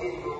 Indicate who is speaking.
Speaker 1: Espíritu,